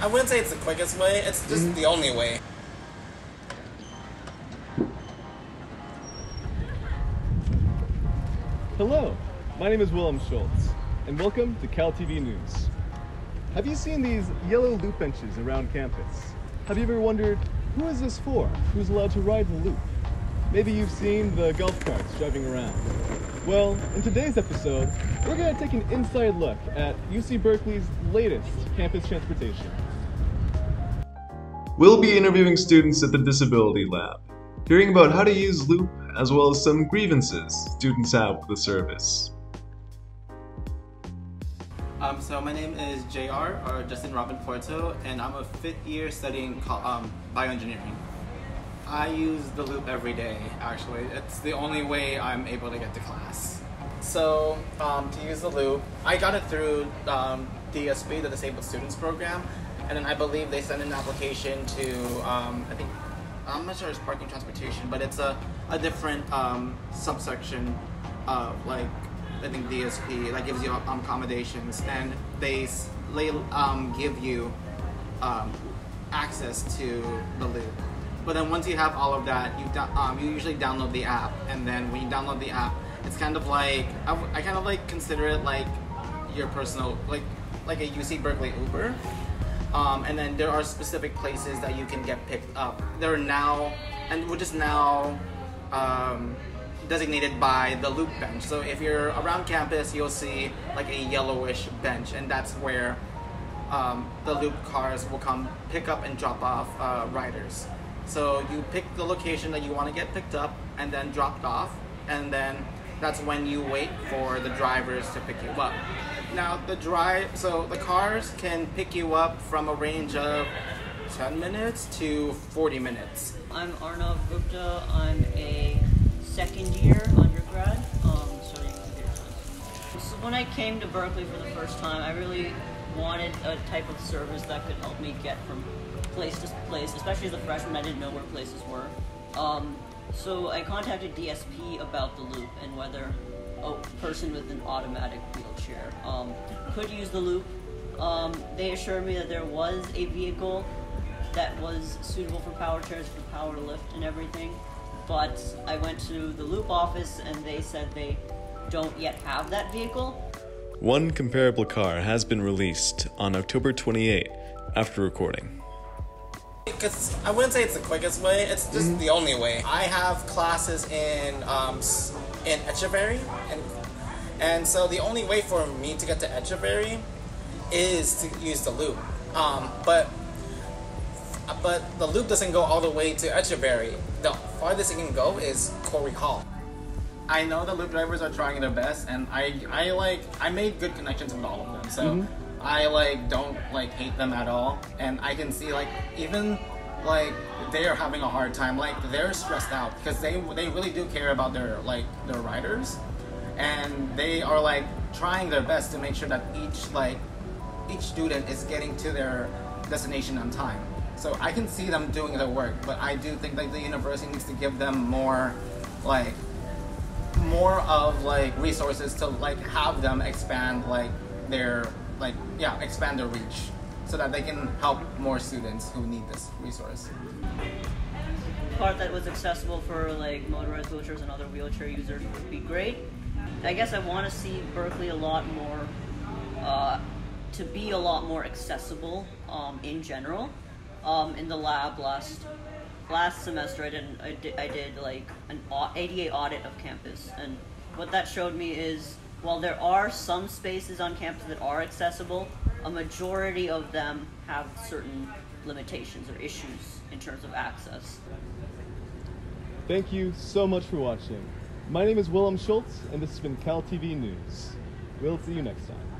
I wouldn't say it's the quickest way. It's just mm-hmm. the only way. Hello, my name is Wilhelm Scholz, and welcome to Cal TV News. Have you seen these yellow loop benches around campus? Have you ever wondered, who is this for? Who's allowed to ride the loop? Maybe you've seen the golf carts driving around. Well, in today's episode, we're going to take an inside look at UC Berkeley's latest campus transportation. We'll be interviewing students at the Disability Lab, hearing about how to use Loop as well as some grievances students have with the service. Um, so my name is JR, or Justin Robin Porto, and I'm a fifth year studying um, bioengineering. I use the loop every day, actually. It's the only way I'm able to get to class. So, um, to use the loop, I got it through um, DSP, the Disabled Students Program, and then I believe they sent an application to, um, I think, I'm not sure it's parking transportation, but it's a, a different um, subsection of like I think DSP that gives you um, accommodations, and they they um, give you um, access to the loop. But then once you have all of that, you um, you usually download the app, and then when you download the app, it's kind of like I kind of like consider it like your personal like like a UC Berkeley Uber. Um, and then there are specific places that you can get picked up. They're now, and which is now um, designated by the loop bench. So if you're around campus, you'll see like a yellowish bench, and that's where um, the loop cars will come pick up and drop off uh, riders. So you pick the location that you want to get picked up and then dropped off, and then that's when you wait for the drivers to pick you up. Now the drive, so the cars can pick you up from a range of 10 minutes to 40 minutes. I'm Arnav Gupta. I'm a second year undergrad um, studying computer science. So when I came to Berkeley for the first time, I really wanted a type of service that could help me get from place to place, especially as a freshman. I didn't know where places were. Um, so I contacted DSP about the loop and whether person with an automatic wheelchair um, could use the loop. Um, they assured me that there was a vehicle that was suitable for power chairs, for power lift and everything. But I went to the loop office and they said they don't yet have that vehicle. One comparable car has been released on October 28 after recording. Because I wouldn't say it's the quickest way. It's just the only way. I have classes in um, in Etcheverry, and and so the only way for me to get to Etcheverry is to use the loop. Um, but but the loop doesn't go all the way to Etcheverry. The farthest it can go is Cory Hall. I know the loop drivers are trying their best, and I I like I made good connections with all of them. So I like don't like hate them at all, and I can see like even like they are having a hard time. Like they're stressed out because they they really do care about their like their riders, and they are like trying their best to make sure that each like each student is getting to their destination on time. So I can see them doing their work, but I do think like the university needs to give them more like more of like resources to like have them expand like their like yeah expand their reach so that they can help more students who need this resource part that was accessible for like motorized wheelchairs and other wheelchair users would be great. I guess I want to see Berkeley a lot more, uh, to be a lot more accessible um, in general. Um, in the lab last last semester, I did I did, I did like an ADA audit of campus, and what that showed me is while there are some spaces on campus that are accessible, a majority of them have certain limitations or issues in terms of access. Thank you so much for watching. My name is Wilhelm Scholz, and this has been Cal TV News. We'll see you next time.